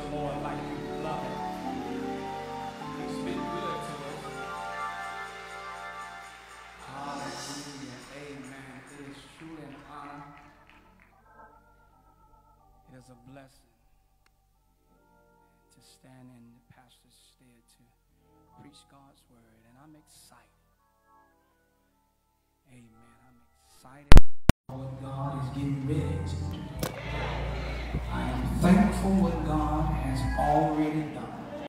the Lord like you love it. He's been good to us. Hallelujah. Amen. It is truly an honor. It is a blessing to stand in the pastor's stead to preach God's word. And I'm excited. Amen. I'm excited what God is getting ready to do. Thankful what God has already done.